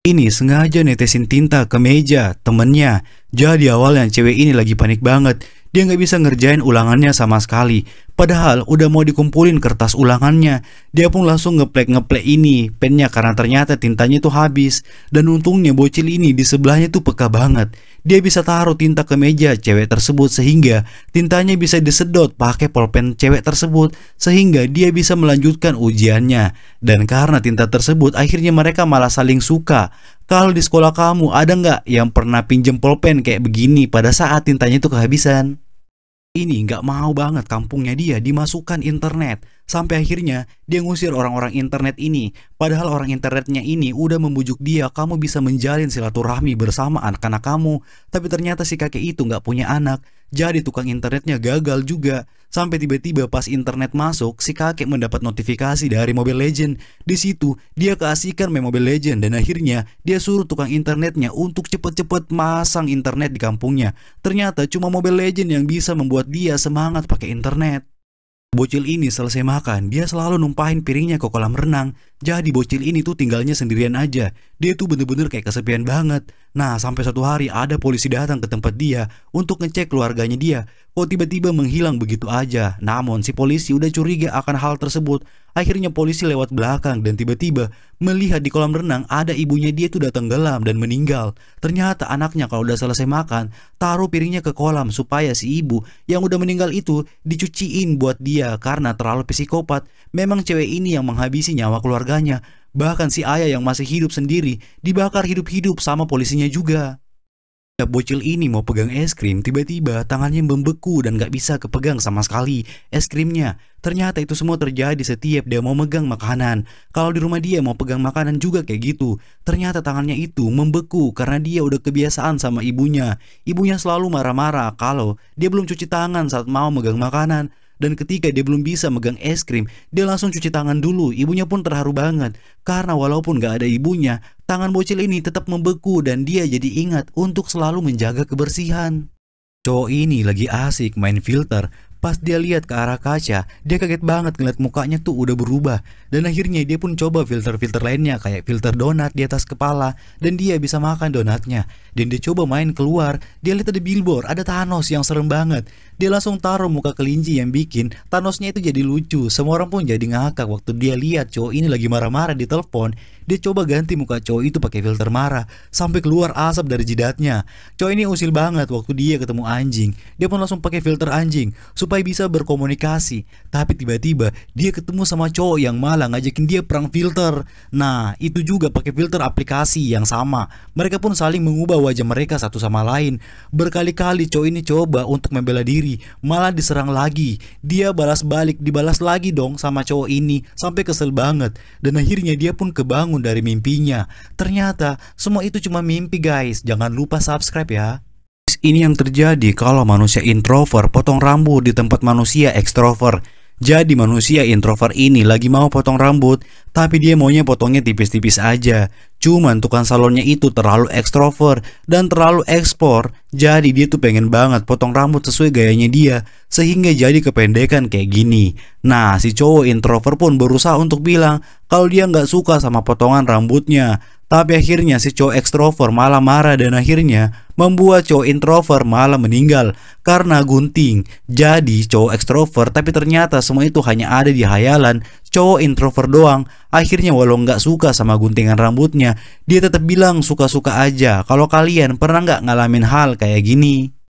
Ini sengaja netesin tinta ke meja temennya. Jadi awalnya cewek ini lagi panik banget. Dia nggak bisa ngerjain ulangannya sama sekali. Padahal udah mau dikumpulin kertas ulangannya. Dia pun langsung ngeplek-ngeplek ini pennya karena ternyata tintanya tuh habis. Dan untungnya bocil ini di sebelahnya tuh peka banget. Dia bisa taruh tinta ke meja cewek tersebut sehingga tintanya bisa disedot pakai pulpen cewek tersebut sehingga dia bisa melanjutkan ujiannya. Dan karena tinta tersebut akhirnya mereka malah saling suka. Kalau di sekolah kamu ada nggak yang pernah pinjem pulpen kayak begini pada saat tintanya itu kehabisan? Ini nggak mau banget kampungnya dia dimasukkan internet Sampai akhirnya dia ngusir orang-orang internet ini. Padahal orang internetnya ini udah membujuk dia Kamu bisa menjalin silaturahmi bersama anak-anak kamu. Tapi ternyata si kakek itu nggak punya anak. Jadi tukang internetnya gagal juga. Sampai tiba-tiba pas internet masuk Si kakek mendapat notifikasi dari Mobile Legend. Di situ dia keasikan main Mobile Legend Dan akhirnya dia suruh tukang internetnya Untuk cepet-cepet masang internet di kampungnya. Ternyata cuma Mobile Legend yang bisa membuat dia semangat pakai internet Bocil ini selesai makan, dia selalu numpahin piringnya ke kolam renang. Jadi bocil ini tuh tinggalnya sendirian aja. Dia tuh bener-bener kayak kesepian banget. Nah, sampai satu hari ada polisi datang ke tempat dia untuk ngecek keluarganya dia. Kok tiba-tiba menghilang begitu aja. Namun si polisi udah curiga akan hal tersebut. Akhirnya polisi lewat belakang dan tiba-tiba melihat di kolam renang ada ibunya dia tuh datang tenggelam dan meninggal. Ternyata anaknya kalau udah selesai makan, taruh piringnya ke kolam supaya si ibu yang udah meninggal itu dicuciin buat dia karena terlalu psikopat. Memang cewek ini yang menghabisi nyawa keluarganya. Bahkan si ayah yang masih hidup sendiri dibakar hidup-hidup sama polisinya juga. Bocil ini mau pegang es krim, tiba-tiba tangannya membeku dan gak bisa kepegang sama sekali es krimnya. Ternyata itu semua terjadi setiap dia mau megang makanan. Kalau di rumah dia mau pegang makanan juga kayak gitu. Ternyata tangannya itu membeku karena dia udah kebiasaan sama ibunya. Ibunya selalu marah-marah kalau dia belum cuci tangan saat mau megang makanan. Dan ketika dia belum bisa megang es krim, dia langsung cuci tangan dulu. Ibunya pun terharu banget. Karena walaupun gak ada ibunya, tangan bocil ini tetap membeku dan dia jadi ingat untuk selalu menjaga kebersihan. Cowok ini lagi asik main filter Pas dia lihat ke arah kaca, dia kaget banget ngeliat mukanya tuh udah berubah. Dan akhirnya dia pun coba filter-filter lainnya kayak filter donat di atas kepala dan dia bisa makan donatnya. Dan dia coba main keluar, dia lihat ada billboard, ada Thanos yang serem banget. Dia langsung taruh muka kelinci yang bikin Thanosnya itu jadi lucu. Semua orang pun jadi ngakak waktu dia lihat cowok ini lagi marah-marah di telepon. Dia coba ganti muka cowok itu pakai filter marah sampai keluar asap dari jidatnya. Cowok ini usil banget waktu dia ketemu anjing. Dia pun langsung pakai filter anjing supaya bisa berkomunikasi. Tapi tiba-tiba dia ketemu sama cowok yang malah ngajakin dia perang filter. Nah, itu juga pakai filter aplikasi yang sama. Mereka pun saling mengubah wajah mereka satu sama lain. Berkali-kali cowok ini coba untuk membela diri, malah diserang lagi. Dia balas balik, dibalas lagi dong sama cowok ini sampai kesel banget. Dan akhirnya dia pun kebangun bangun dari mimpinya. Ternyata semua itu cuma mimpi guys. Jangan lupa subscribe ya. Ini yang terjadi kalau manusia introvert potong rambut di tempat manusia ekstrovert. Jadi manusia introvert ini lagi mau potong rambut, tapi dia maunya potongnya tipis-tipis aja. Cuman tukang salonnya itu terlalu ekstrovert dan terlalu ekspor, jadi dia tuh pengen banget potong rambut sesuai gayanya dia, sehingga jadi kependekan kayak gini. Nah, si cowok introvert pun berusaha untuk bilang kalau dia nggak suka sama potongan rambutnya, tapi akhirnya si cowok ekstrovert malah marah dan akhirnya membuat cowok introvert malah meninggal karena gunting. Jadi cowok ekstrovert tapi ternyata semua itu hanya ada di hayalan cowok introvert doang. Akhirnya walau nggak suka sama guntingan rambutnya, dia tetap bilang suka-suka aja. Kalau kalian pernah nggak ngalamin hal kayak gini?